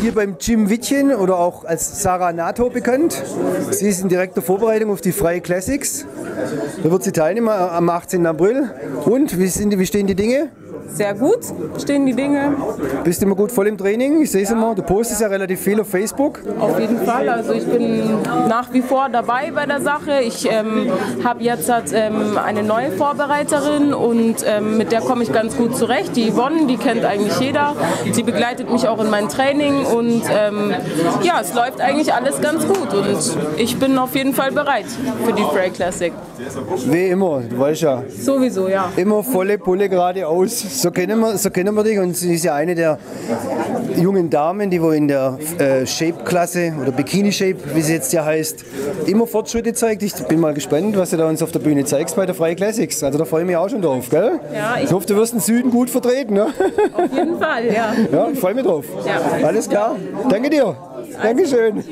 hier beim Jim Wittchen oder auch als Sarah Nato bekannt. Sie ist in direkter Vorbereitung auf die Freie Classics. Da wird sie teilnehmen am 18. April. Und wie, sind wie stehen die Dinge? Sehr gut stehen die Dinge. Bist du immer gut voll im Training? Ich sehe es immer. Du postest ja relativ viel auf Facebook. Auf jeden Fall. Also ich bin nach wie vor dabei bei der Sache. Ich ähm, habe jetzt halt, ähm, eine neue Vorbereiterin und ähm, mit der komme ich ganz gut zurecht. Die Yvonne, die kennt eigentlich jeder. Sie begleitet mich auch in meinem Training und ähm, ja, es läuft eigentlich alles ganz gut und ich bin auf jeden Fall bereit für die Frey Classic. Wie immer, du weißt ja. Sowieso, ja. Immer volle Pulle geradeaus. So kennen, wir, so kennen wir dich und sie ist ja eine der jungen Damen, die wo in der äh, Shape-Klasse oder Bikini-Shape, wie sie jetzt ja heißt, immer Fortschritte zeigt. Ich bin mal gespannt, was du da uns auf der Bühne zeigst bei der Freie Classics. Also da freue ich mich auch schon drauf, gell? Ja, ich- ich hoffe, du wirst den Süden gut vertreten. Ne? Auf jeden Fall, ja. Ja, ich freue mich drauf. Ja. Alles klar. Danke dir. Dankeschön.